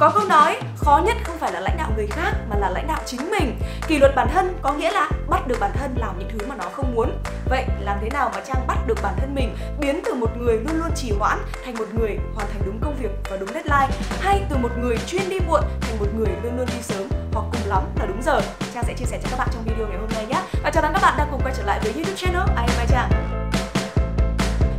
Có câu nói, khó nhất không phải là lãnh đạo người khác mà là lãnh đạo chính mình. Kỷ luật bản thân có nghĩa là bắt được bản thân làm những thứ mà nó không muốn. Vậy làm thế nào mà Trang bắt được bản thân mình biến từ một người luôn luôn trì hoãn thành một người hoàn thành đúng công việc và đúng deadline hay từ một người chuyên đi muộn thành một người luôn luôn đi sớm hoặc cùng lắm là đúng giờ. Trang sẽ chia sẻ cho các bạn trong video ngày hôm nay nhé. Và chào đón các bạn đang cùng quay trở lại với YouTube channel I am Mai Trang.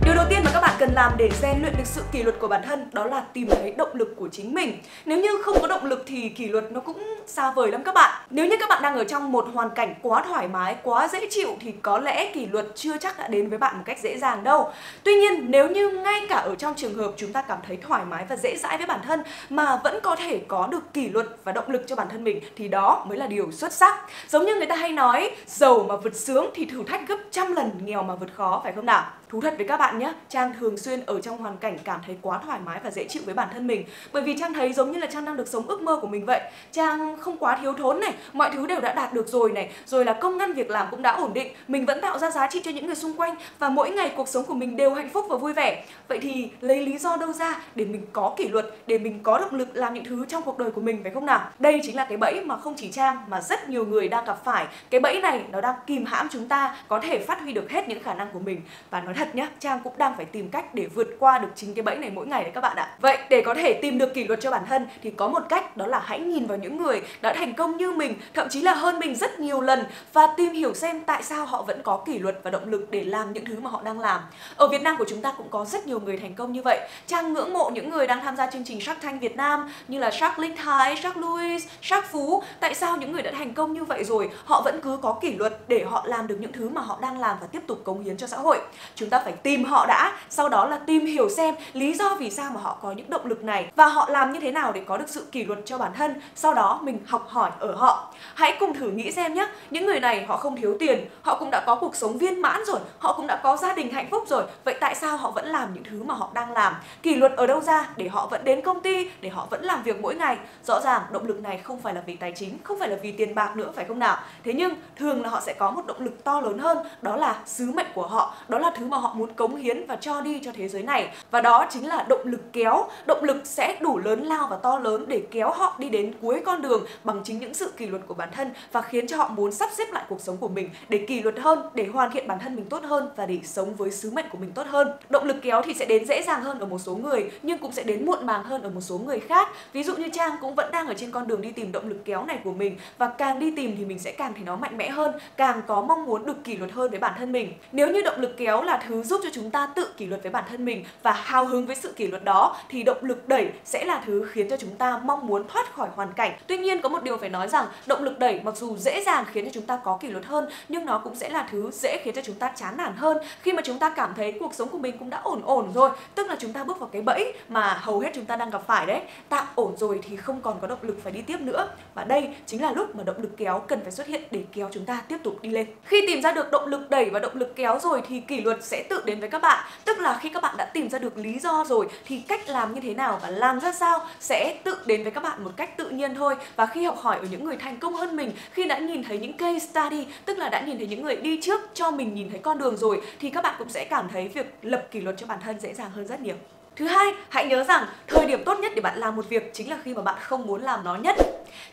Điều đầu tiên mà các bạn làm để rèn luyện được sự kỷ luật của bản thân đó là tìm thấy động lực của chính mình. Nếu như không có động lực thì kỷ luật nó cũng xa vời lắm các bạn. Nếu như các bạn đang ở trong một hoàn cảnh quá thoải mái, quá dễ chịu thì có lẽ kỷ luật chưa chắc đã đến với bạn một cách dễ dàng đâu. Tuy nhiên nếu như ngay cả ở trong trường hợp chúng ta cảm thấy thoải mái và dễ dãi với bản thân mà vẫn có thể có được kỷ luật và động lực cho bản thân mình thì đó mới là điều xuất sắc. Giống như người ta hay nói, giàu mà vượt sướng thì thử thách gấp trăm lần nghèo mà vượt khó phải không nào? Thú thật với các bạn nhé, Trang thường xuyên ở trong hoàn cảnh cảm thấy quá thoải mái và dễ chịu với bản thân mình. Bởi vì Trang thấy giống như là Trang đang được sống ước mơ của mình vậy. Trang không quá thiếu thốn này, mọi thứ đều đã đạt được rồi này Rồi là công ngăn việc làm cũng đã ổn định. Mình vẫn tạo ra giá trị cho những người xung quanh Và mỗi ngày cuộc sống của mình đều hạnh phúc và vui vẻ. Vậy thì lấy lý do đâu ra để mình có kỷ luật Để mình có động lực làm những thứ trong cuộc đời của mình phải không nào? Đây chính là cái bẫy mà không chỉ Trang mà rất nhiều người đang gặp phải. Cái bẫy này nó đang kìm hãm chúng ta có thể phát huy được hết những khả năng của mình. Và nói thật nhá, Trang cũng đang phải tìm cách để vượt qua được chính cái bẫy này mỗi ngày đấy các bạn ạ. Vậy để có thể tìm được kỷ luật cho bản thân thì có một cách đó là hãy nhìn vào những người đã thành công như mình, thậm chí là hơn mình rất nhiều lần và tìm hiểu xem tại sao họ vẫn có kỷ luật và động lực để làm những thứ mà họ đang làm. Ở Việt Nam của chúng ta cũng có rất nhiều người thành công như vậy. Trang ngưỡng mộ những người đang tham gia chương trình Shark Tank Việt Nam như là Shark Linh Thái, Shark Louis, Shark Phú. Tại sao những người đã thành công như vậy rồi họ vẫn cứ có kỷ luật để họ làm được những thứ mà họ đang làm và tiếp tục cống hiến cho xã hội. Chúng ta phải tìm họ đã, sau đó là tìm hiểu xem lý do vì sao mà họ có những động lực này và họ làm như thế nào để có được sự kỷ luật cho bản thân. Sau đó mình học hỏi ở họ. Hãy cùng thử nghĩ xem nhé, những người này họ không thiếu tiền, họ cũng đã có cuộc sống viên mãn rồi, họ cũng đã có gia đình hạnh phúc rồi. Vậy tại sao họ vẫn làm những thứ mà họ đang làm? Kỷ luật ở đâu ra để họ vẫn đến công ty, để họ vẫn làm việc mỗi ngày? Rõ ràng động lực này không phải là vì tài chính, không phải là vì tiền bạc nữa phải không nào? Thế nhưng thường là họ sẽ có một động lực to lớn hơn, đó là sứ mệnh của họ, đó là thứ mà họ muốn cống hiến và cho đi cho thế giới này. Và đó chính là động lực kéo. Động lực sẽ đủ lớn, lao và to lớn để kéo họ đi đến cuối con đường bằng chính những sự kỷ luật của bản thân và khiến cho họ muốn sắp xếp lại cuộc sống của mình để kỷ luật hơn, để hoàn thiện bản thân mình tốt hơn và để sống với sứ mệnh của mình tốt hơn. Động lực kéo thì sẽ đến dễ dàng hơn ở một số người, nhưng cũng sẽ đến muộn màng hơn ở một số người khác. Ví dụ như trang cũng vẫn đang ở trên con đường đi tìm động lực kéo này của mình và càng đi tìm thì mình sẽ càng thấy nó mạnh mẽ hơn, càng có mong muốn được kỷ luật hơn với bản thân mình. Nếu như động lực kéo là thứ giúp cho chúng ta tự kỷ luật với bản bản thân mình và hào hứng với sự kỷ luật đó thì động lực đẩy sẽ là thứ khiến cho chúng ta mong muốn thoát khỏi hoàn cảnh. Tuy nhiên có một điều phải nói rằng động lực đẩy mặc dù dễ dàng khiến cho chúng ta có kỷ luật hơn nhưng nó cũng sẽ là thứ dễ khiến cho chúng ta chán nản hơn khi mà chúng ta cảm thấy cuộc sống của mình cũng đã ổn ổn rồi, tức là chúng ta bước vào cái bẫy mà hầu hết chúng ta đang gặp phải đấy. Tạm ổn rồi thì không còn có động lực phải đi tiếp nữa. Và đây chính là lúc mà động lực kéo cần phải xuất hiện để kéo chúng ta tiếp tục đi lên. Khi tìm ra được động lực đẩy và động lực kéo rồi thì kỷ luật sẽ tự đến với các bạn. Tức là khi khi các bạn đã tìm ra được lý do rồi thì cách làm như thế nào và làm ra sao sẽ tự đến với các bạn một cách tự nhiên thôi. Và khi học hỏi ở những người thành công hơn mình, khi đã nhìn thấy những case study, tức là đã nhìn thấy những người đi trước cho mình nhìn thấy con đường rồi, thì các bạn cũng sẽ cảm thấy việc lập kỷ luật cho bản thân dễ dàng hơn rất nhiều. Thứ hai, hãy nhớ rằng thời điểm tốt nhất để bạn làm một việc chính là khi mà bạn không muốn làm nó nhất.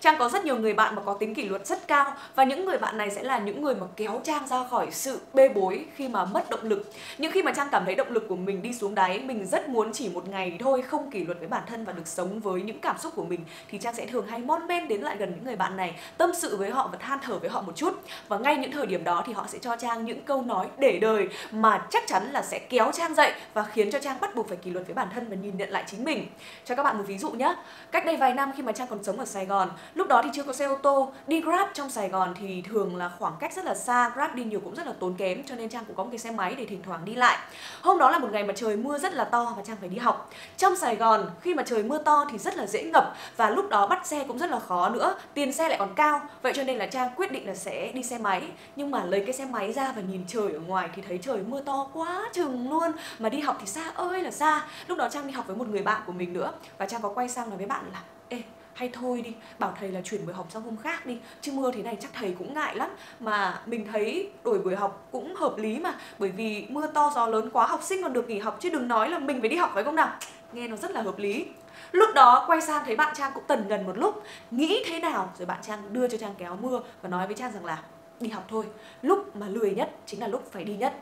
Trang có rất nhiều người bạn mà có tính kỷ luật rất cao và những người bạn này sẽ là những người mà kéo Trang ra khỏi sự bê bối khi mà mất động lực. Những khi mà Trang cảm thấy động lực của mình đi xuống đáy, mình rất muốn chỉ một ngày thôi không kỷ luật với bản thân và được sống với những cảm xúc của mình thì Trang sẽ thường hay mon men đến lại gần những người bạn này, tâm sự với họ và than thở với họ một chút. Và ngay những thời điểm đó thì họ sẽ cho Trang những câu nói để đời mà chắc chắn là sẽ kéo Trang dậy và khiến cho Trang bắt buộc phải kỷ luật với bản thân và nhìn nhận lại chính mình. Cho các bạn một ví dụ nhé. Cách đây vài năm khi mà Trang còn sống ở Sài Gòn, lúc đó thì chưa có xe ô tô, đi Grab trong Sài Gòn thì thường là khoảng cách rất là xa, Grab đi nhiều cũng rất là tốn kém cho nên Trang cũng có một cái xe máy để thỉnh thoảng đi lại. Hôm đó là một ngày mà trời mưa rất là to và Trang phải đi học. Trong Sài Gòn khi mà trời mưa to thì rất là dễ ngập và lúc đó bắt xe cũng rất là khó nữa, tiền xe lại còn cao. Vậy cho nên là Trang quyết định là sẽ đi xe máy. Nhưng mà lấy cái xe máy ra và nhìn trời ở ngoài thì thấy trời mưa to quá chừng luôn mà đi học thì xa ơi là xa. Lúc đó Trang đi học với một người bạn của mình nữa. Và Trang có quay sang nói với bạn là, Ê, hay thôi đi, bảo thầy là chuyển buổi học sang hôm khác đi. Chứ mưa thế này chắc thầy cũng ngại lắm. Mà mình thấy đổi buổi học cũng hợp lý mà. Bởi vì mưa to, gió lớn quá, học sinh còn được nghỉ học. Chứ đừng nói là mình phải đi học phải không nào? Nghe nó rất là hợp lý. Lúc đó quay sang thấy bạn trang cũng tần ngần một lúc. Nghĩ thế nào? Rồi bạn trang đưa cho trang kéo mưa và nói với trang rằng là, đi học thôi. Lúc mà lười nhất chính là lúc phải đi nhất.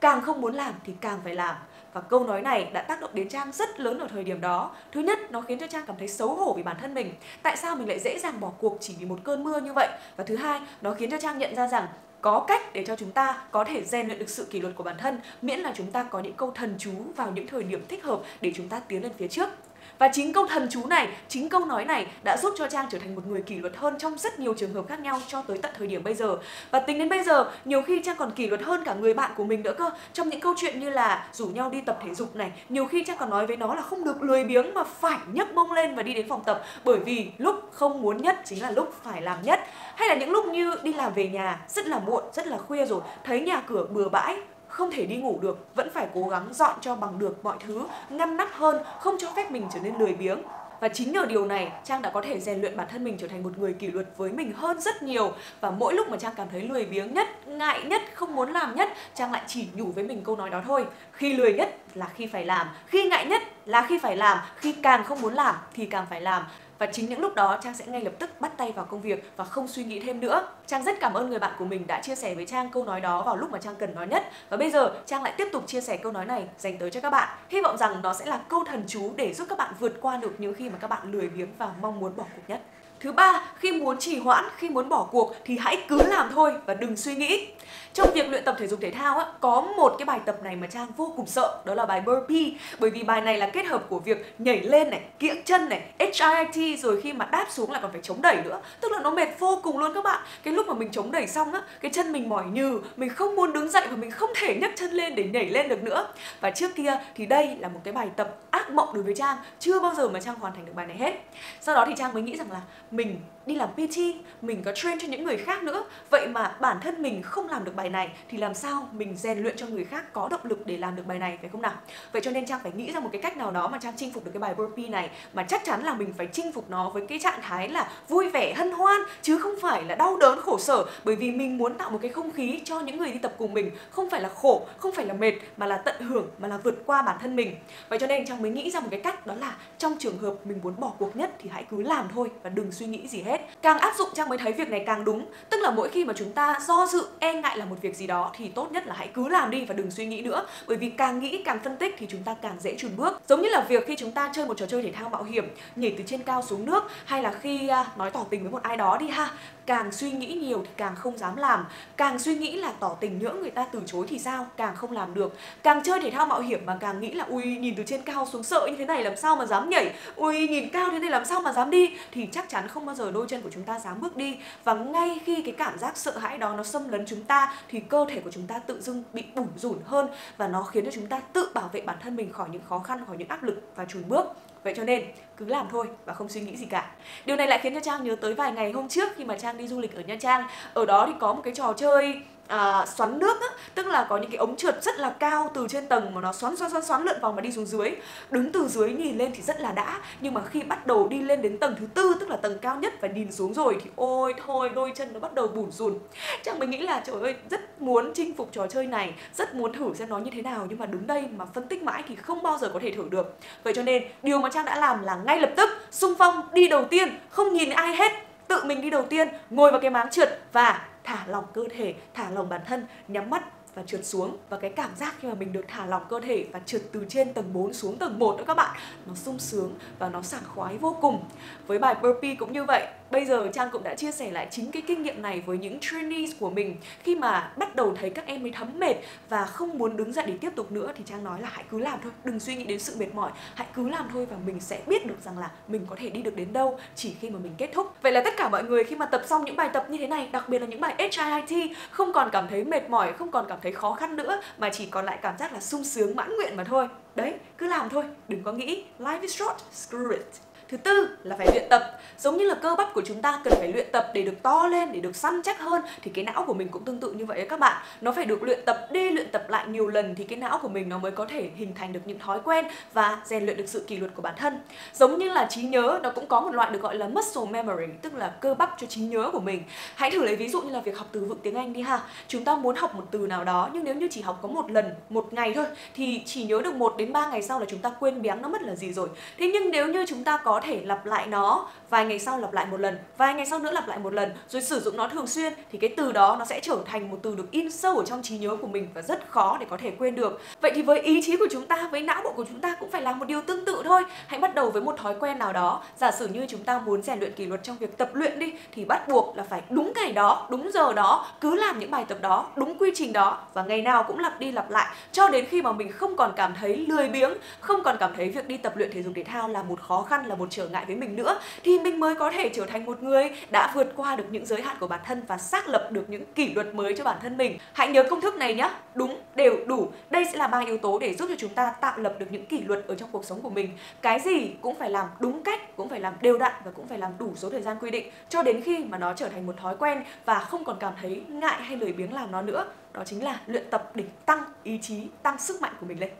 Càng không muốn làm thì càng phải làm và câu nói này đã tác động đến Trang rất lớn ở thời điểm đó. Thứ nhất, nó khiến cho Trang cảm thấy xấu hổ vì bản thân mình. Tại sao mình lại dễ dàng bỏ cuộc chỉ vì một cơn mưa như vậy? Và thứ hai, nó khiến cho Trang nhận ra rằng có cách để cho chúng ta có thể rèn luyện được sự kỷ luật của bản thân miễn là chúng ta có những câu thần chú vào những thời điểm thích hợp để chúng ta tiến lên phía trước và chính câu thần chú này, chính câu nói này đã giúp cho Trang trở thành một người kỷ luật hơn trong rất nhiều trường hợp khác nhau cho tới tận thời điểm bây giờ. Và tính đến bây giờ, nhiều khi Trang còn kỷ luật hơn cả người bạn của mình nữa cơ. Trong những câu chuyện như là rủ nhau đi tập thể dục này, nhiều khi Trang còn nói với nó là không được lười biếng mà phải nhấc mông lên và đi đến phòng tập bởi vì lúc không muốn nhất chính là lúc phải làm nhất. Hay là những lúc như đi làm về nhà rất là muộn, rất là khuya rồi, thấy nhà cửa bừa bãi, không thể đi ngủ được, vẫn phải cố gắng dọn cho bằng được mọi thứ, ngăn nắp hơn, không cho phép mình trở nên lười biếng. Và chính nhờ điều này, trang đã có thể rèn luyện bản thân mình trở thành một người kỷ luật với mình hơn rất nhiều. Và mỗi lúc mà trang cảm thấy lười biếng nhất, ngại nhất, không muốn làm nhất, trang lại chỉ nhủ với mình câu nói đó thôi. Khi lười nhất là khi phải làm, khi ngại nhất là khi phải làm, khi càng không muốn làm thì càng phải làm và chính những lúc đó, Trang sẽ ngay lập tức bắt tay vào công việc và không suy nghĩ thêm nữa. Trang rất cảm ơn người bạn của mình đã chia sẻ với Trang câu nói đó vào lúc mà Trang cần nói nhất. Và bây giờ, Trang lại tiếp tục chia sẻ câu nói này dành tới cho các bạn. Hy vọng rằng nó sẽ là câu thần chú để giúp các bạn vượt qua được những khi mà các bạn lười biếng và mong muốn bỏ cuộc nhất. Thứ ba, khi muốn trì hoãn, khi muốn bỏ cuộc thì hãy cứ làm thôi và đừng suy nghĩ. Trong việc luyện tập thể dục thể thao á, có một cái bài tập này mà Trang vô cùng sợ, đó là bài burpee. Bởi vì bài này là kết hợp của việc nhảy lên này, kiễng chân này, HIIT rồi khi mà đáp xuống lại còn phải chống đẩy nữa. Tức là nó mệt vô cùng luôn các bạn. Cái lúc mà mình chống đẩy xong á, cái chân mình mỏi nhừ, mình không muốn đứng dậy và mình không thể nhấc chân lên để nhảy lên được nữa. Và trước kia thì đây là một cái bài tập ác mộng đối với Trang, chưa bao giờ mà Trang hoàn thành được bài này hết. Sau đó thì Trang mới nghĩ rằng là mình đi làm PT, mình có train cho những người khác nữa. Vậy mà bản thân mình không làm được bài này thì làm sao mình rèn luyện cho người khác có động lực để làm được bài này phải không nào? Vậy cho nên Trang phải nghĩ ra một cái cách nào đó mà Trang chinh phục được cái bài burpee này mà chắc chắn là mình phải chinh phục nó với cái trạng thái là vui vẻ hân hoan chứ không phải là đau đớn khổ sở bởi vì mình muốn tạo một cái không khí cho những người đi tập cùng mình không phải là khổ, không phải là mệt mà là tận hưởng mà là vượt qua bản thân mình. Vậy cho nên Trang mới nghĩ ra một cái cách đó là trong trường hợp mình muốn bỏ cuộc nhất thì hãy cứ làm thôi và đừng suy nghĩ gì hết. Càng áp dụng Trang mới thấy việc này càng đúng, tức là mỗi khi mà chúng ta do dự e ngại là một việc gì đó thì tốt nhất là hãy cứ làm đi và đừng suy nghĩ nữa. Bởi vì càng nghĩ càng phân tích thì chúng ta càng dễ chùn bước. Giống như là việc khi chúng ta chơi một trò chơi thể thao mạo hiểm nhảy từ trên cao xuống nước hay là khi à, nói tỏ tình với một ai đó đi ha càng suy nghĩ nhiều thì càng không dám làm. Càng suy nghĩ là tỏ tình nhỡ người ta từ chối thì sao? Càng không làm được. Càng chơi thể thao mạo hiểm mà càng nghĩ là, ui, nhìn từ trên cao xuống sợ như thế này làm sao mà dám nhảy? Ui, nhìn cao thế này làm sao mà dám đi? Thì chắc chắn không bao giờ đôi chân của chúng ta dám bước đi. Và ngay khi cái cảm giác sợ hãi đó nó xâm lấn chúng ta thì cơ thể của chúng ta tự dưng bị bủn rủn hơn và nó khiến cho chúng ta tự bảo vệ bản thân mình khỏi những khó khăn, khỏi những áp lực và chùn bước. Vậy cho nên, cứ làm thôi và không suy nghĩ gì cả. Điều này lại khiến cho Trang nhớ tới vài ngày hôm trước khi mà Trang đi du lịch ở Nha Trang. Ở đó thì có một cái trò chơi à, xoắn nước á, tức là có những cái ống trượt rất là cao từ trên tầng mà nó xoắn xoắn xoắn xoắn lượn vòng mà đi xuống dưới. Đứng từ dưới nhìn lên thì rất là đã nhưng mà khi bắt đầu đi lên đến tầng thứ tư tức là tầng cao nhất và nhìn xuống rồi thì ôi thôi đôi chân nó bắt đầu bủn rùn chẳng mình nghĩ là trời ơi rất muốn chinh phục trò chơi này rất muốn thử xem nó như thế nào nhưng mà đứng đây mà phân tích mãi thì không bao giờ có thể thử được. Vậy cho nên điều mà trang đã làm là ngay lập tức xung phong đi đầu tiên không nhìn ai hết tự mình đi đầu tiên ngồi vào cái máng trượt và thả lỏng cơ thể thả lỏng bản thân nhắm mắt và trượt xuống. Và cái cảm giác khi mà mình được thả lỏng cơ thể và trượt từ trên tầng 4 xuống tầng 1 đó các bạn, nó sung sướng và nó sảng khoái vô cùng. Với bài burpee cũng như vậy. Bây giờ Trang cũng đã chia sẻ lại chính cái kinh nghiệm này với những trainees của mình. Khi mà bắt đầu thấy các em ấy thấm mệt và không muốn đứng dậy để tiếp tục nữa thì Trang nói là hãy cứ làm thôi, đừng suy nghĩ đến sự mệt mỏi. Hãy cứ làm thôi và mình sẽ biết được rằng là mình có thể đi được đến đâu chỉ khi mà mình kết thúc. Vậy là tất cả mọi người khi mà tập xong những bài tập như thế này, đặc biệt là những bài HIIT không còn cảm thấy mệt mỏi, không còn cảm thấy khó khăn nữa, mà chỉ còn lại cảm giác là sung sướng mãn nguyện mà thôi. Đấy, cứ làm thôi, đừng có nghĩ. Life is short, screw it thứ tư là phải luyện tập. Giống như là cơ bắp của chúng ta cần phải luyện tập để được to lên, để được săn chắc hơn, thì cái não của mình cũng tương tự như vậy các bạn. Nó phải được luyện tập đi luyện tập lại nhiều lần thì cái não của mình nó mới có thể hình thành được những thói quen và rèn luyện được sự kỷ luật của bản thân. Giống như là trí nhớ, nó cũng có một loại được gọi là muscle memory, tức là cơ bắp cho trí nhớ của mình. Hãy thử lấy ví dụ như là việc học từ vựng tiếng anh đi ha. Chúng ta muốn học một từ nào đó, nhưng nếu như chỉ học có một lần, một ngày thôi, thì chỉ nhớ được một đến ba ngày sau là chúng ta quên béng nó mất là gì rồi. Thế nhưng nếu như chúng ta có thể lặp lại nó vài ngày sau lặp lại một lần, vài ngày sau nữa lặp lại một lần, rồi sử dụng nó thường xuyên, thì cái từ đó nó sẽ trở thành một từ được in sâu ở trong trí nhớ của mình và rất khó để có thể quên được. Vậy thì với ý chí của chúng ta, với não bộ của chúng ta cũng phải làm một điều tương tự thôi. Hãy bắt đầu với một thói quen nào đó. Giả sử như chúng ta muốn rèn luyện kỷ luật trong việc tập luyện đi, thì bắt buộc là phải đúng ngày đó, đúng giờ đó, cứ làm những bài tập đó, đúng quy trình đó và ngày nào cũng lặp đi lặp lại, cho đến khi mà mình không còn cảm thấy lười biếng, không còn cảm thấy việc đi tập luyện thể dục thể thao là một khó khăn, là một trở ngại với mình nữa, thì mình mới có thể trở thành một người đã vượt qua được những giới hạn của bản thân và xác lập được những kỷ luật mới cho bản thân mình. Hãy nhớ công thức này nhé đúng, đều, đủ. Đây sẽ là ba yếu tố để giúp cho chúng ta tạo lập được những kỷ luật ở trong cuộc sống của mình. Cái gì cũng phải làm đúng cách, cũng phải làm đều đặn và cũng phải làm đủ số thời gian quy định cho đến khi mà nó trở thành một thói quen và không còn cảm thấy ngại hay lười biếng làm nó nữa. Đó chính là luyện tập để tăng ý chí, tăng sức mạnh của mình lên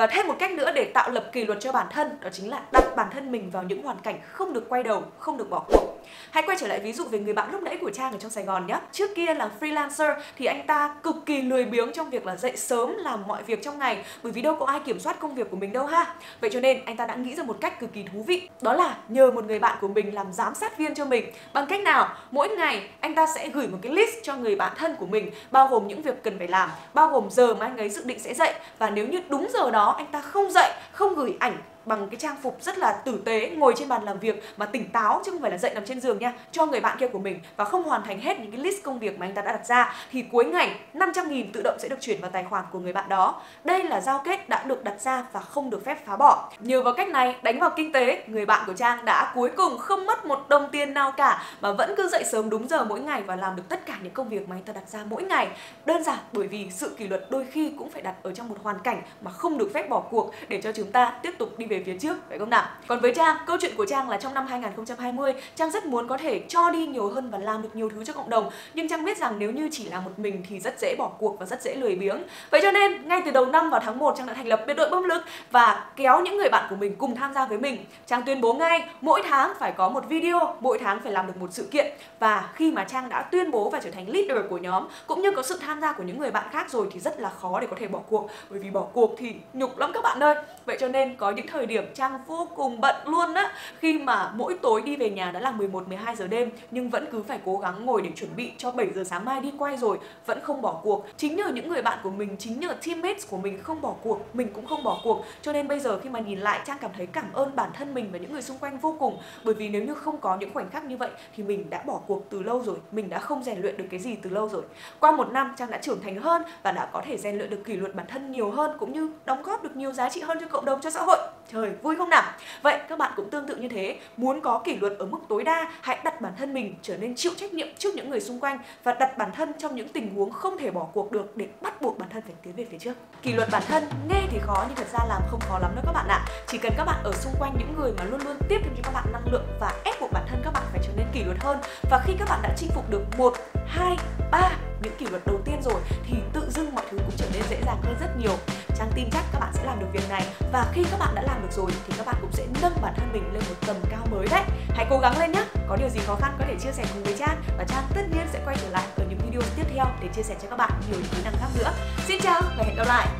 và thêm một cách nữa để tạo lập kỷ luật cho bản thân đó chính là đặt bản thân mình vào những hoàn cảnh không được quay đầu, không được bỏ cuộc. Hãy quay trở lại ví dụ về người bạn lúc nãy của Trang ở trong Sài Gòn nhé. Trước kia là freelancer thì anh ta cực kỳ lười biếng trong việc là dậy sớm làm mọi việc trong ngày bởi vì đâu có ai kiểm soát công việc của mình đâu ha. Vậy cho nên anh ta đã nghĩ ra một cách cực kỳ thú vị. Đó là nhờ một người bạn của mình làm giám sát viên cho mình. Bằng cách nào? Mỗi ngày anh ta sẽ gửi một cái list cho người bạn thân của mình bao gồm những việc cần phải làm, bao gồm giờ mà anh ấy dự định sẽ dậy và nếu như đúng giờ đó anh ta không dậy, không gửi ảnh bằng cái trang phục rất là tử tế, ngồi trên bàn làm việc mà tỉnh táo chứ không phải là dậy nằm trên giường nha, cho người bạn kia của mình và không hoàn thành hết những cái list công việc mà anh ta đã đặt ra thì cuối ngày 500 nghìn tự động sẽ được chuyển vào tài khoản của người bạn đó. Đây là giao kết đã được đặt ra và không được phép phá bỏ. Nhờ vào cách này, đánh vào kinh tế, người bạn của Trang đã cuối cùng không mất một đồng tiền nào cả mà vẫn cứ dậy sớm đúng giờ mỗi ngày và làm được tất cả những công việc mà anh ta đặt ra mỗi ngày. Đơn giản, bởi vì sự kỷ luật đôi khi cũng phải đặt ở trong một hoàn cảnh mà không được phép bỏ cuộc. Để cho chúng ta tiếp tục đi về phía trước phải không nào? Còn với Trang, câu chuyện của Trang là trong năm 2020, Trang rất muốn có thể cho đi nhiều hơn và làm được nhiều thứ cho cộng đồng, nhưng Trang biết rằng nếu như chỉ là một mình thì rất dễ bỏ cuộc và rất dễ lười biếng. Vậy cho nên ngay từ đầu năm vào tháng 1 Trang đã thành lập biệt đội bơm lực và kéo những người bạn của mình cùng tham gia với mình. Trang tuyên bố ngay mỗi tháng phải có một video, mỗi tháng phải làm được một sự kiện và khi mà Trang đã tuyên bố và trở thành leader của nhóm cũng như có sự tham gia của những người bạn khác rồi thì rất là khó để có thể bỏ cuộc bởi vì bỏ cuộc thì nhục lắm các bạn ơi. Vậy cho nên có những thời thời điểm Trang vô cùng bận luôn á khi mà mỗi tối đi về nhà đã là 11 12 giờ đêm nhưng vẫn cứ phải cố gắng ngồi để chuẩn bị cho 7 giờ sáng mai đi quay rồi vẫn không bỏ cuộc. Chính nhờ những người bạn của mình, chính nhờ teammates của mình không bỏ cuộc, mình cũng không bỏ cuộc. Cho nên bây giờ khi mà nhìn lại Trang cảm thấy cảm ơn bản thân mình và những người xung quanh vô cùng bởi vì nếu như không có những khoảnh khắc như vậy thì mình đã bỏ cuộc từ lâu rồi, mình đã không rèn luyện được cái gì từ lâu rồi. Qua một năm Trang đã trưởng thành hơn và đã có thể rèn luyện được kỷ luật bản thân nhiều hơn cũng như đóng góp được nhiều giá trị hơn cho cộng đồng cho xã hội. Trời, vui không nào? Vậy các bạn cũng tương tự như thế, muốn có kỷ luật ở mức tối đa, hãy đặt bản thân mình trở nên chịu trách nhiệm trước những người xung quanh và đặt bản thân trong những tình huống không thể bỏ cuộc được để bắt buộc bản thân phải tiến về phía trước. Kỷ luật bản thân nghe thì khó nhưng thật ra làm không khó lắm đâu các bạn ạ. Chỉ cần các bạn ở xung quanh những người mà luôn luôn tiếp thêm cho các bạn năng lượng và ép buộc bản thân các bạn phải trở nên kỷ luật hơn và khi các bạn đã chinh phục được một, hai, ba những kỷ luật đầu tiên rồi thì tự dưng mọi thứ cũng trở nên dễ dàng hơn rất nhiều Trang tin chắc các bạn sẽ làm được việc này và khi các bạn đã làm được rồi thì các bạn cũng sẽ nâng bản thân mình lên một tầm cao mới đấy. Hãy cố gắng lên nhé. Có điều gì khó khăn có thể chia sẻ cùng với Trang và Trang tất nhiên sẽ quay trở lại ở những video tiếp theo để chia sẻ cho các bạn nhiều kỹ năng khác nữa. Xin chào và hẹn gặp lại.